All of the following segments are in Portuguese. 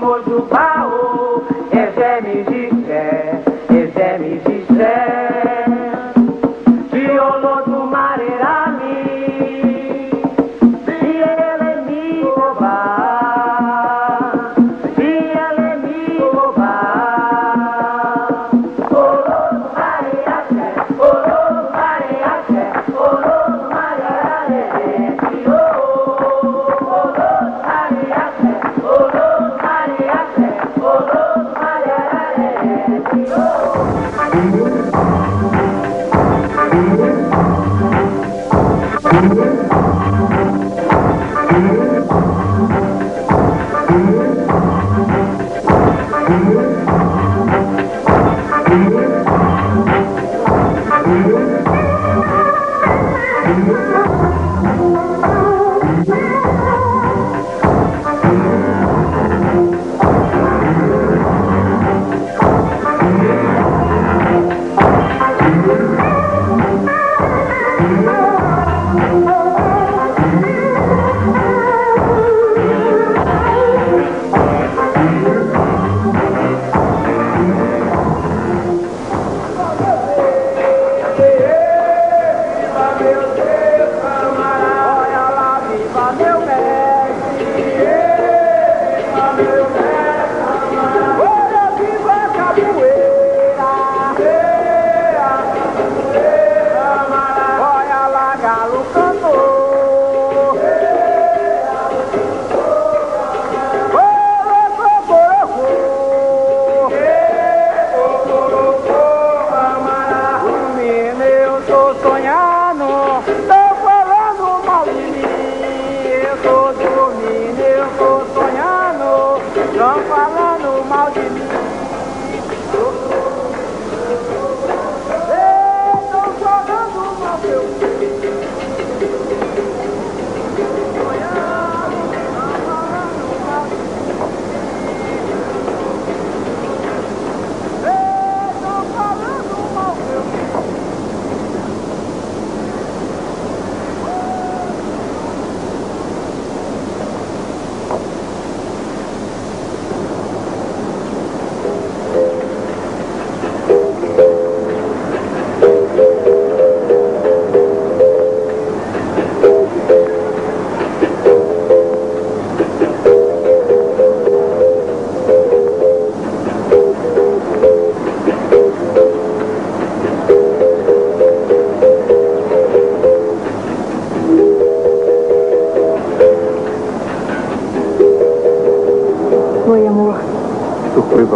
mo dùn bá o ẹ̀fẹ́ mi rí.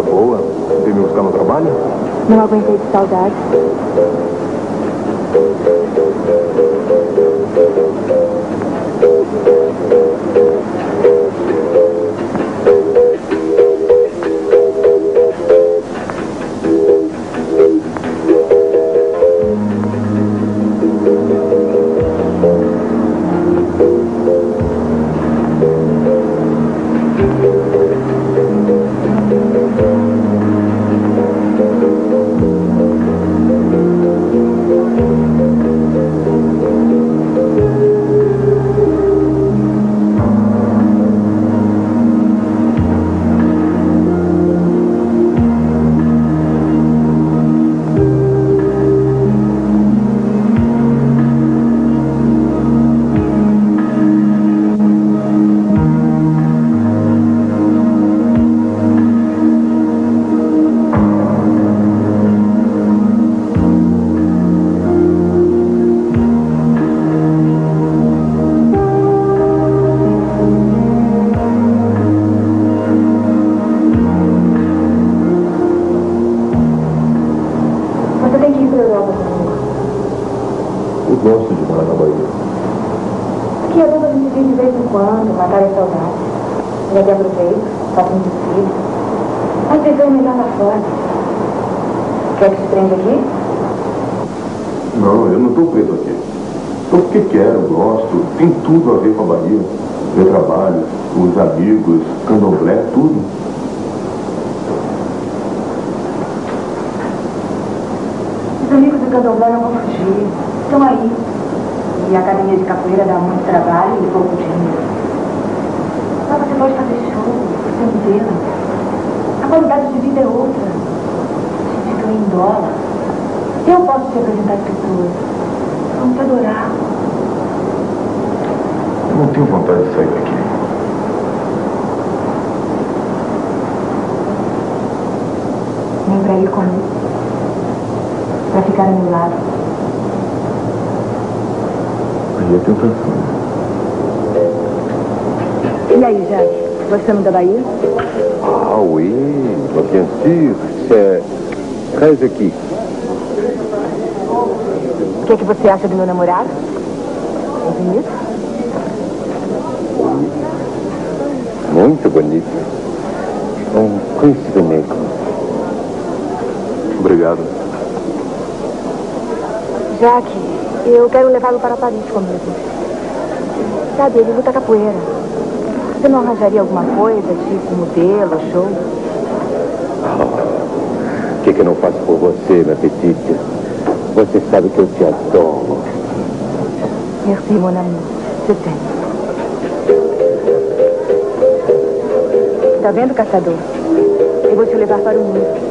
boa. me buscar no trabalho? Não aguentei de saudade. Bahia, meu trabalho, os amigos, candomblé, tudo. Os amigos do candomblé não vão fugir, estão aí. E a academia de capoeira dá muito trabalho e pouco dinheiro. Mas você pode fazer show, você entenda. A qualidade de vida é outra. A gente ganha em dólar. Eu posso te apresentar pessoas. Vamos te adorar. Eu não tenho vontade de sair daqui. Nem pra ir comigo. Pra ficar ao meu lado. Aí é tentação. E aí, Jack? Gostamos da Bahia? Ah oui, bien sûr, c'est très aqui. O que, é que você acha do meu namorado? É bonito? Muito bonito. Um príncipe negro. Obrigado. Jack, eu quero levá-lo para Paris comigo. Sabe, ele luta capoeira. Você não arranjaria alguma coisa, tipo modelo, show? O que, que eu não faço por você, minha petite? Você sabe que eu te adoro. Merci, mon amour. Je t'aime. Tá vendo, caçador? Eu vou te levar para o mundo.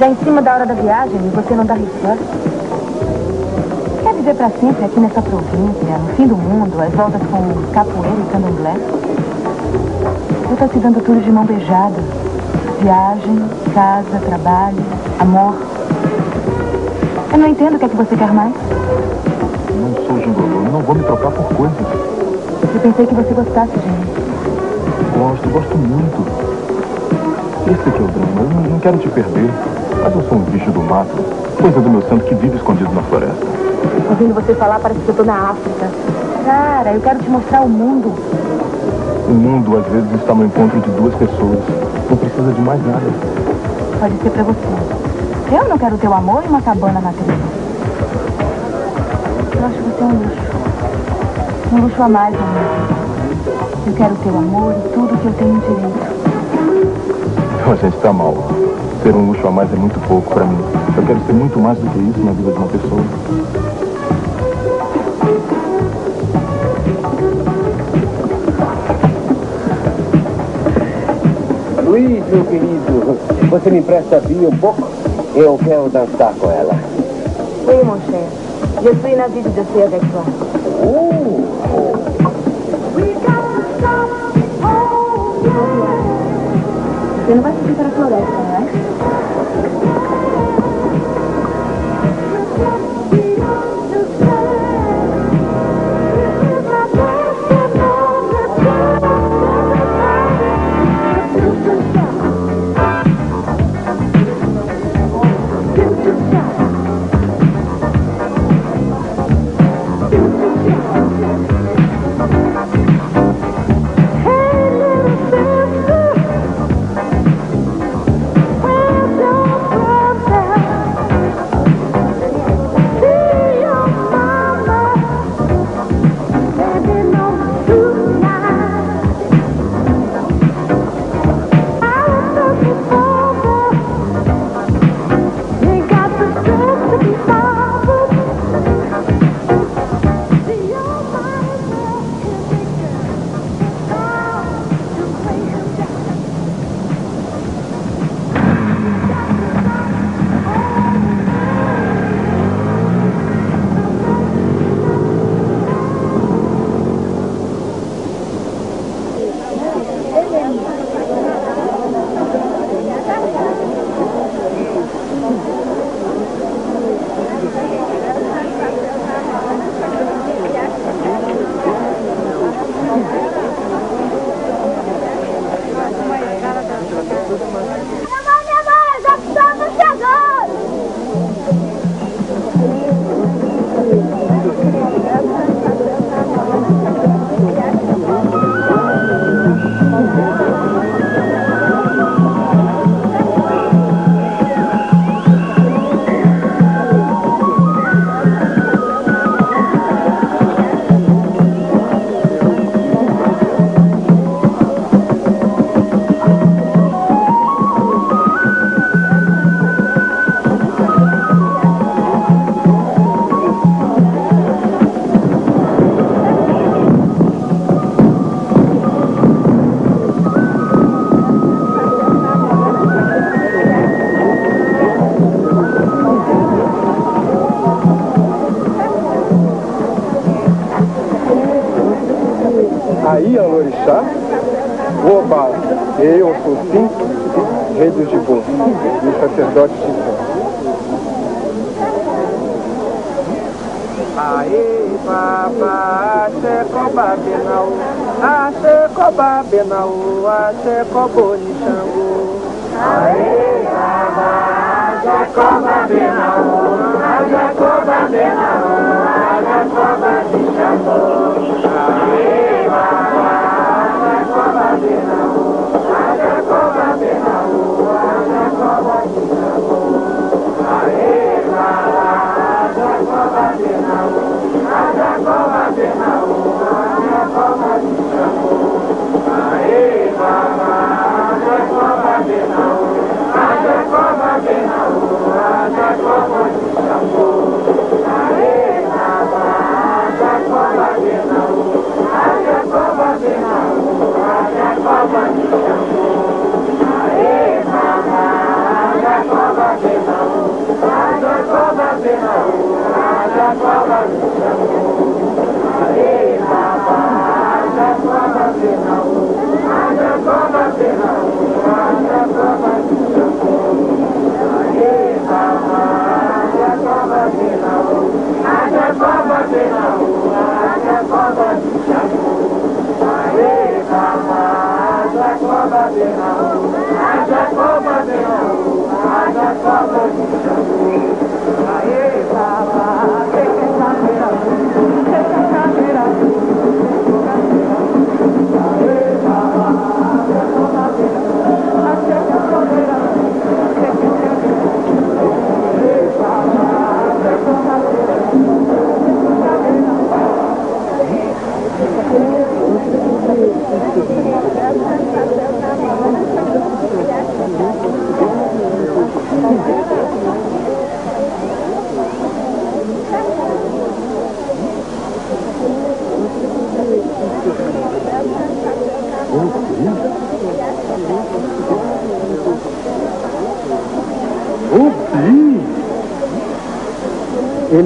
Já em cima da hora da viagem, você não dá resposta. Quer viver pra sempre aqui nessa província, no fim do mundo, às voltas com capoeira e candomblé? Eu tô te dando tudo de mão beijada. Viagem, casa, trabalho, amor. Eu não entendo o que é que você quer mais. Não sou gigolô, não vou me trocar por coisas. Eu pensei que você gostasse de mim. Gosto, gosto muito. Esse aqui é o drama. Eu não quero te perder. Mas eu sou um bicho do mato. Coisa do meu santo que vive escondido na floresta. Ouvindo você falar, parece que eu tô na África. Cara, eu quero te mostrar o mundo. O mundo, às vezes, está no encontro de duas pessoas. Não precisa de mais nada. Pode ser pra você. Eu não quero teu amor e uma cabana na trilha. Eu acho você um luxo. Um luxo a mais, amor. Eu quero teu amor e tudo que eu tenho direito. A gente está mal. Ser um luxo a mais é muito pouco para mim. Eu quero ser muito mais do que isso na vida de uma pessoa. Luiz, meu querido, você me empresta a Bia um pouco? Eu quero dançar com ela. Oui, mon cher. Je suis ravie de danser avec toi. Uh, Você não vai fugir para a floresta, não é? Sacerdote Jibô. Aê, baba, axé coba benau, axé coba benau, axé cobo nixango. Aê, baba, axé coba benau, axé coba benau, axé coba nixango. Aê, baba, axé coba coba benau, axé coba nixango. Aê, baba, axé cadeira, Aê,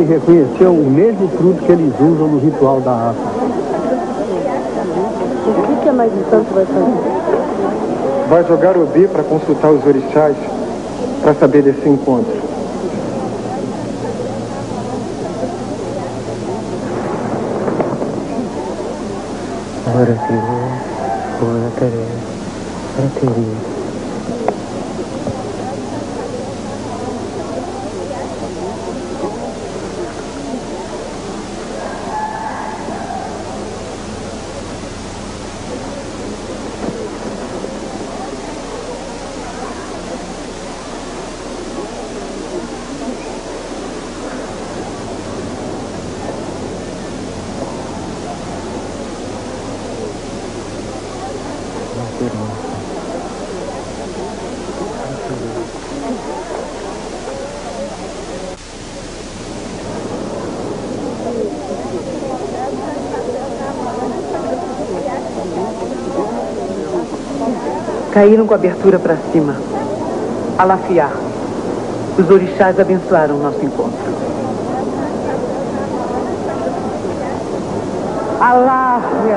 Ele reconheceu o mesmo fruto que eles usam no ritual da África. O que, que a mãe santo vai fazer? Vai jogar o B para consultar os orixás para saber desse encontro. Ora Senhor, ora. Caíram com a abertura para cima. Alafiar. Os orixás abençoaram o nosso encontro. Aláfia!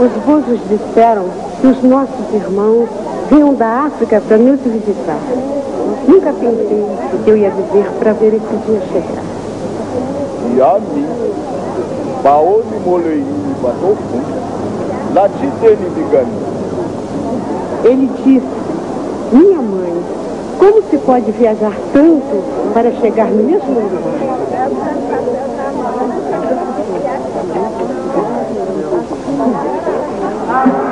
Os búzios disseram que os nossos irmãos vinham da África para nos visitar. Nunca pensei que eu ia viver para ver esse dia chegar. E a mim, Baone Molei Batofu, Latitene Bigani. Ele disse, minha mãe, como se pode viajar tanto para chegar no mesmo lugar? Aê,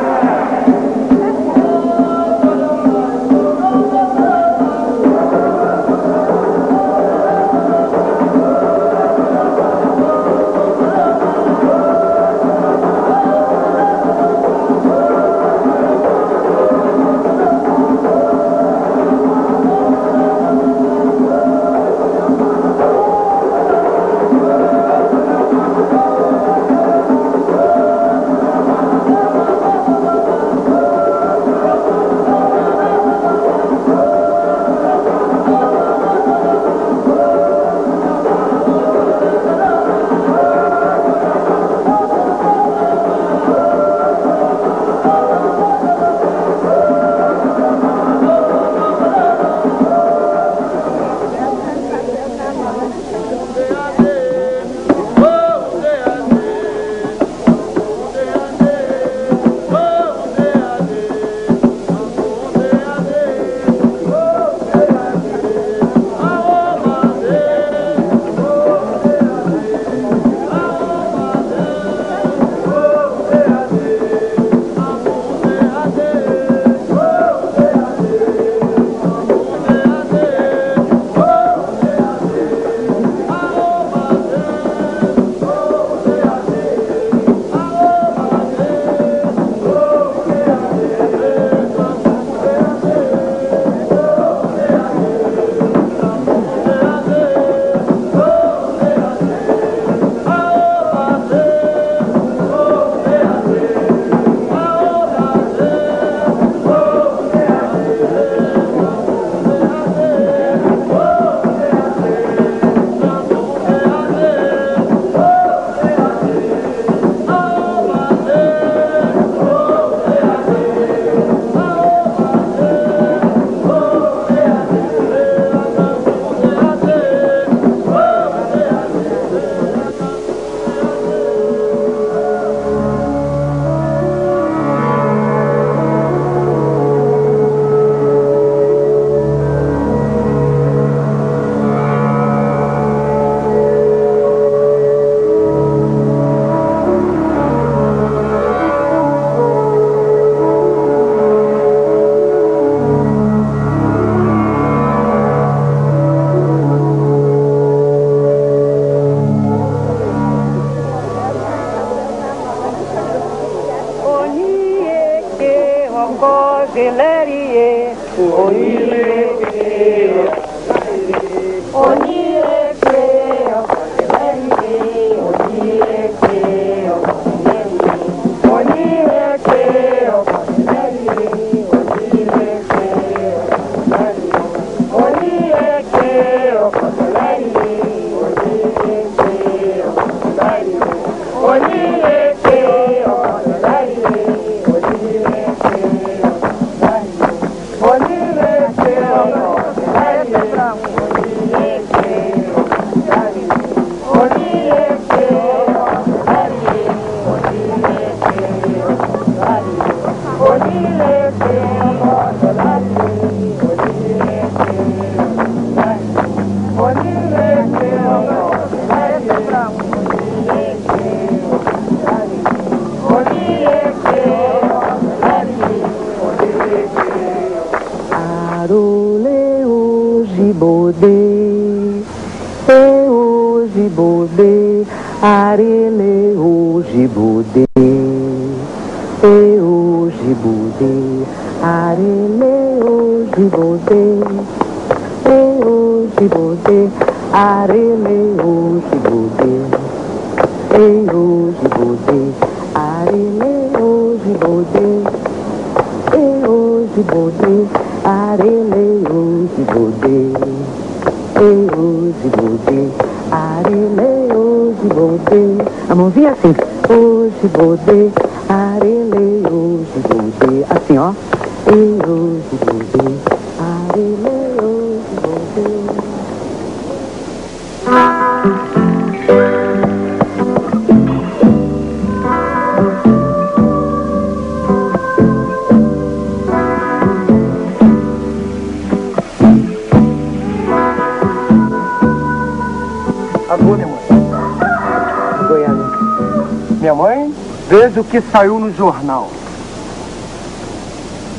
que saiu no jornal.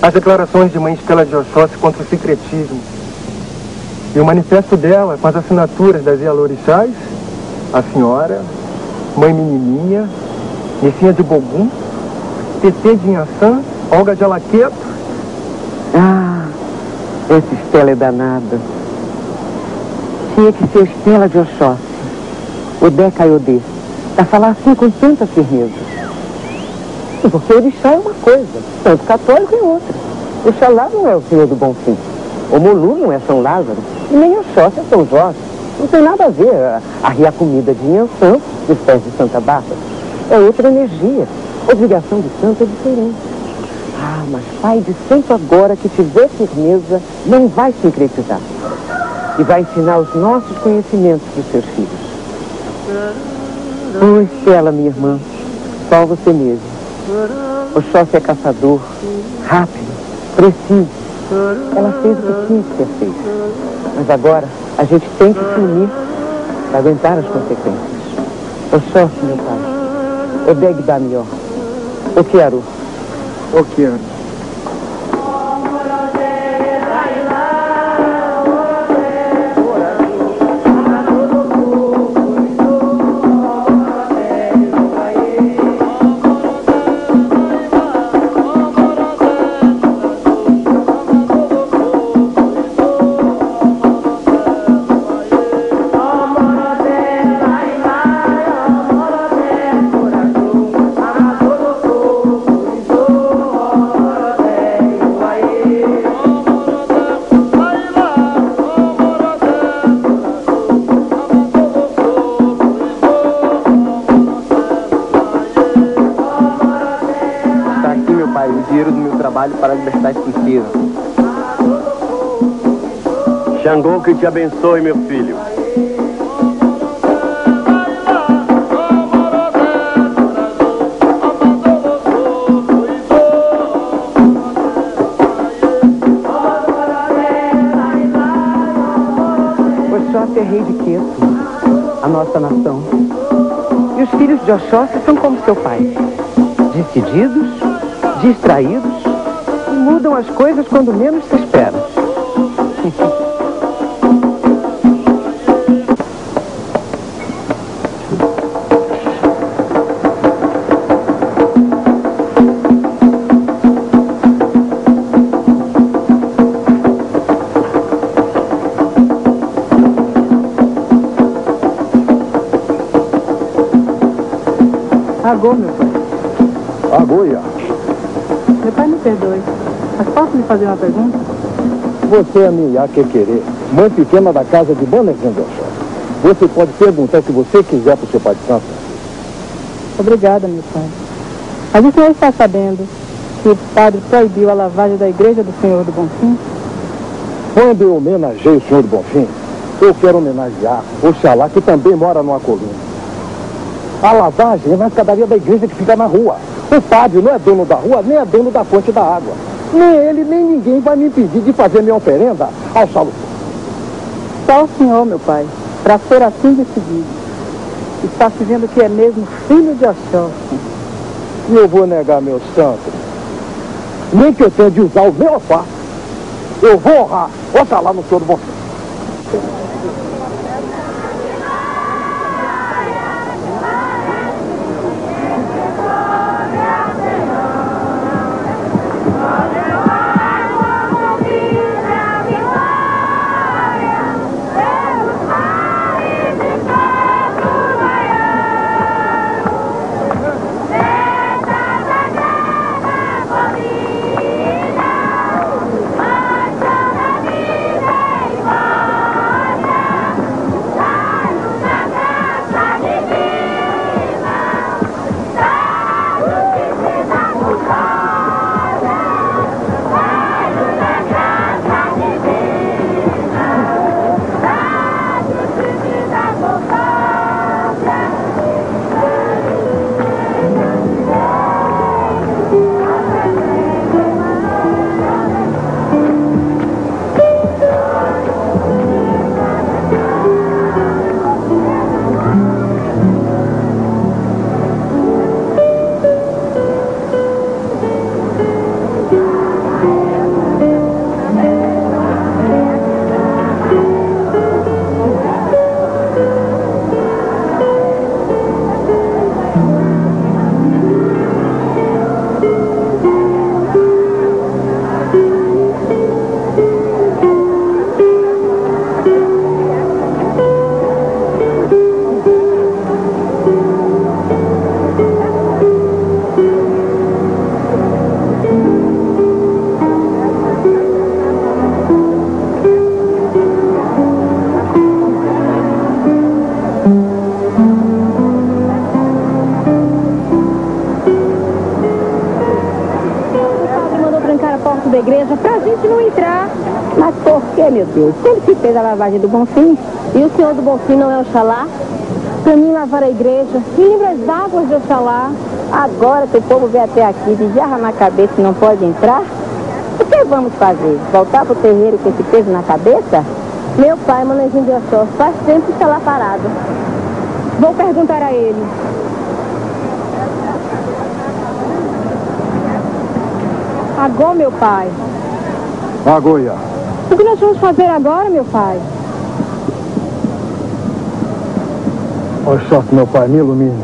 As declarações de mãe Estela de Oxóssi contra o secretismo. E o manifesto dela com as assinaturas das Ialorixás, a senhora, mãe menininha, Nissinha de Bogum, TT de Inhaçã, Olga de Alaqueto. Ah, esse Estela é danada. Tinha que ser Estela de Oxóssi. O Deca Iodê. Pra falar assim com tanta firmeza. Porque o orixá é uma coisa, tanto católico é outra. O Xalá não é o Senhor do Bom Fim. O Mulu não é São Lázaro. E nem Oxóssi é São Jorge. Não tem nada a ver a, a a comida de Inhansã dos pés de Santa Bárbara. É outra energia. Obrigação de santo é diferente. Ah, mas pai de santo agora que tiver firmeza não vai sincretizar. E vai ensinar os nossos conhecimentos para os seus filhos. Ô Estela, minha irmã, só você mesmo. Oxóssi é caçador, rápido, preciso. Ela fez o que tinha que ser feito. Mas agora a gente tem que se unir para aguentar as consequências. Oxóssi, meu pai. Odeg Damió. O quero. O que pai, o dinheiro do meu trabalho para libertar esse princesa. Xangô que te abençoe, meu filho. Oxóssi é rei de Queto, a nossa nação. E os filhos de Oxóssi são como seu pai. Decididos, distraídos e mudam as coisas quando menos se espera. Agô, meu pai. Agora. Perdoe. Mas posso lhe fazer uma pergunta? Você é minha que querer, mãe pequena da casa de Oxóssi. Você pode perguntar o que você quiser pro seu pai de santo. Obrigada, meu pai. Mas o senhor está sabendo que o padre proibiu a lavagem da igreja do Senhor do Bonfim? Quando eu homenageei o senhor do Bonfim, eu quero homenagear Oxalá, que também mora numa coluna. A lavagem é na escadaria da igreja que fica na rua. O padre não é dono da rua, nem é dono da fonte da água. Nem ele, nem ninguém vai me impedir de fazer minha oferenda ao Salvador. Só o senhor, meu pai, para ser assim decidido. Está se vendo que é mesmo filho de Oxóssi. E eu vou negar meu santo. Nem que eu tenha de usar o meu olfato. Eu vou honrar Oxalá no senhor do Bonfim. Deus? Como se fez a lavagem do Bonfim? E o senhor do Bonfim não é Oxalá? Mim lavar a igreja, me as águas de Oxalá. Agora que o povo vem até aqui de jarra na cabeça e não pode entrar, o que vamos fazer? Voltar pro terreiro com esse peso na cabeça? Meu pai, Manezinho de Oxóssi, faz tempo que está lá parado. Vou perguntar a ele. Agora, meu pai. Agoia. O que nós vamos fazer agora, meu pai? Oxóssi, meu pai, me ilumine.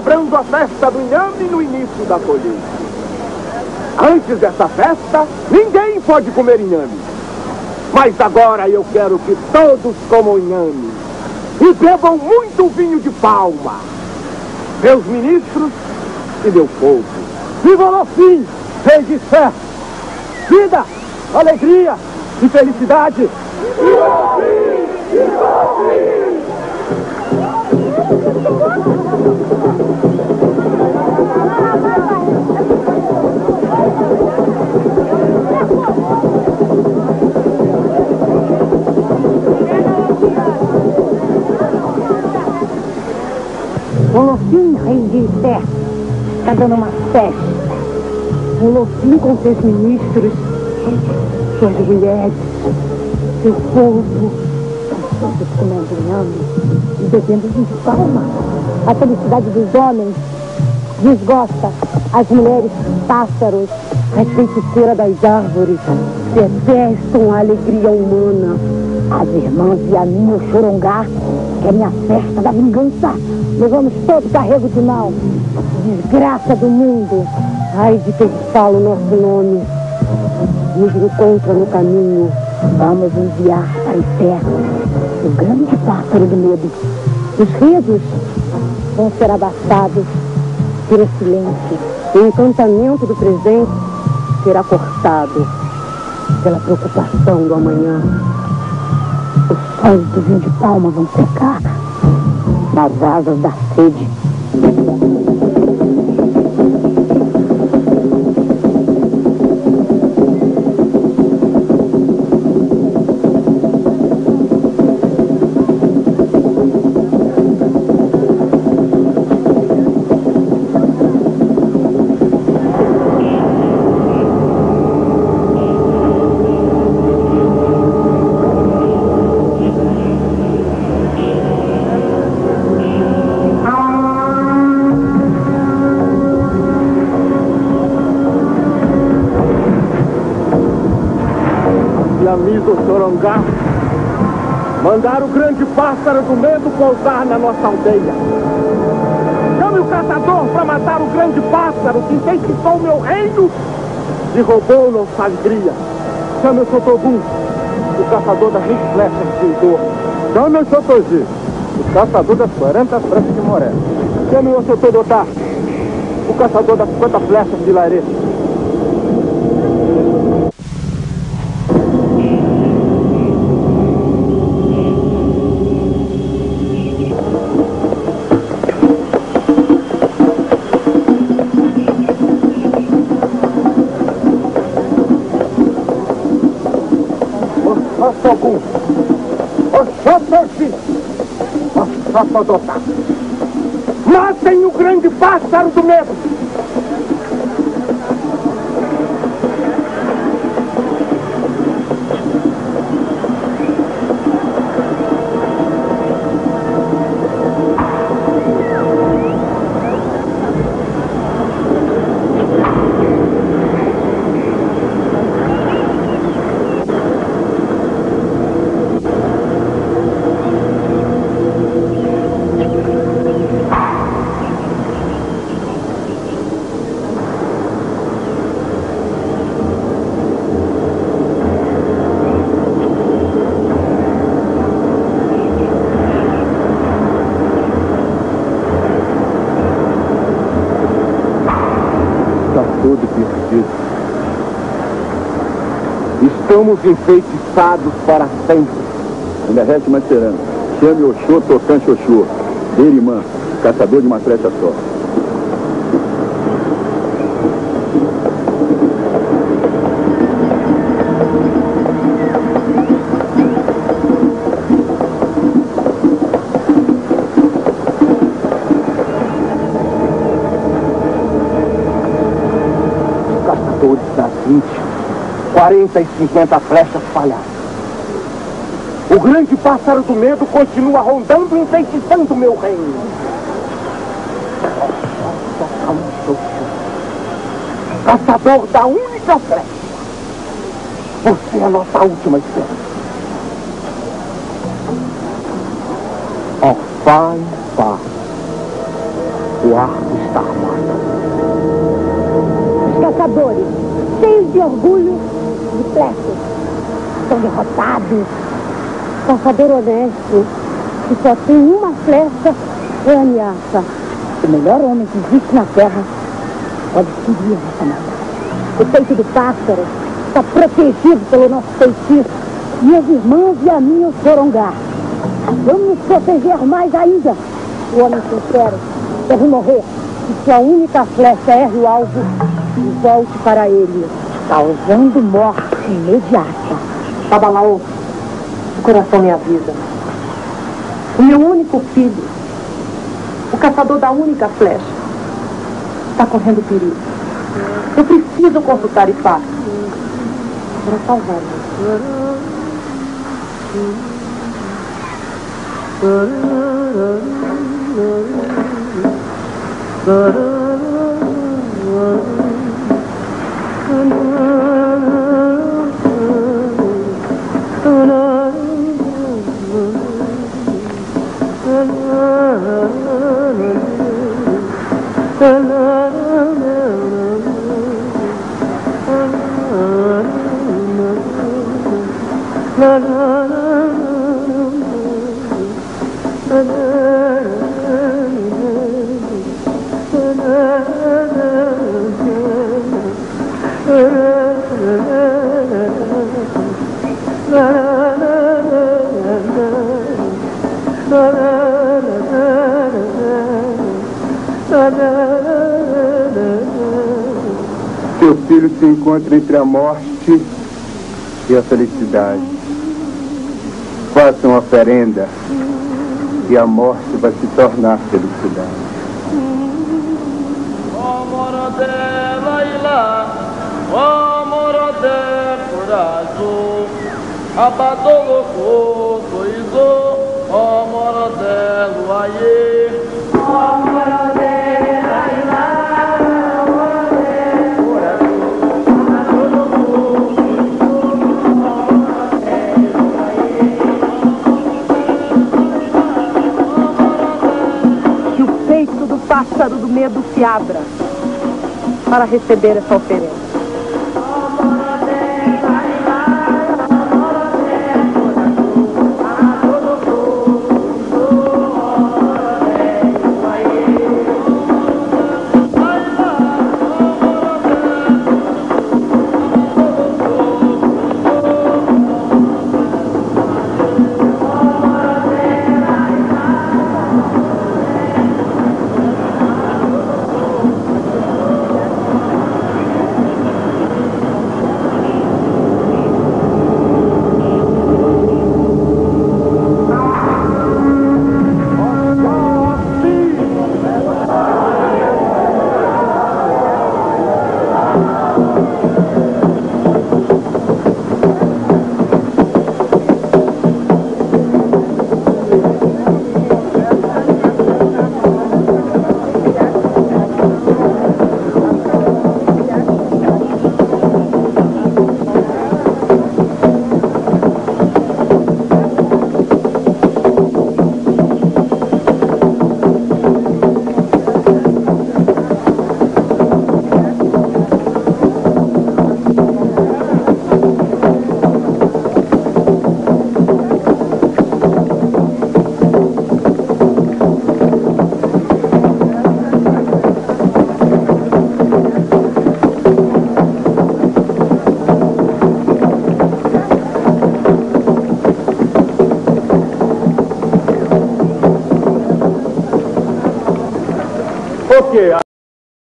Celebrando a festa do inhame no início da colheita. Antes dessa festa, ninguém pode comer inhame. Mas agora eu quero que todos comam inhame e bebam muito vinho de palma. Meus ministros e meu povo. Viva fim, rei de fé, vida, alegria e felicidade. Viva Olofim, rei deIté, está dando uma festa. Olofim com seus ministros, suas mulheres, seu povo, todos comendo inhame e bebendo de palma. A felicidade dos homens desgosta as mulheres pássaros, as feiticeiras das árvores, detestam a alegria humana. As irmãs e a minha chorongá querem a festa da vingança. Levamos todo carrego de mal. Desgraça do mundo. Ai de quem fala o nosso nome. Nos encontra no caminho. Vamos enviar para o inferno o grande pássaro do medo. Os risos vão ser abastados pelo silêncio. O encantamento do presente será cortado pela preocupação do amanhã. Os sóis do vinho de palma vão secar nas asas da sede. Amigo Sorongá, mandaram o grande pássaro do medo pousar na nossa aldeia. Chame o caçador para matar o grande pássaro que enfeitiçou o meu reino e roubou nossa alegria. Chame o Sotogum, o caçador das 20 flechas de Idor. Chame o Sotogi, o caçador das 40 flechas de Moré. Chame o Sotodotá, o caçador das 50 flechas de Larê. Oxósogum, Oxósogum, Oxósodotá. Matem o grande pássaro do medo. Enfeitiçados para sempre. Ainda resta uma esperança. Chame Oxô, tocante Oxô. Derimã, caçador de uma flecha só. Caçadores das 20, 40 e 50 flechas falharam. O grande pássaro do medo continua rondando e enfeitiçando meu reino. Caçador da única flecha. Você é a nossa última esperança. Ó em pá. O arco está armado. Os caçadores, cheios de orgulho flechas, estão derrotados. Caçador honesto, que só tem uma flecha, é ameaça. O melhor homem que existe na terra pode ferir essa maldade. O peito do pássaro está protegido pelo nosso feitiço. Minhas irmãs e amigos foram gar. Vamos nos proteger mais ainda. O homem sincero deve morrer. E sua única flecha erre o alvo e volte para ele, causando morte imediata. Babalaô, o coração me avisa. O meu único filho, o caçador da única flecha, está correndo perigo. Eu preciso consultar Ifá para salvá-lo. Seu filho se encontra entre a morte e a felicidade. Faça uma oferenda e a morte vai se tornar felicidade. Abadoloko, Soizo, Omorodelo, Aie. Que o pássaro do medo se abra para receber essa oferenda.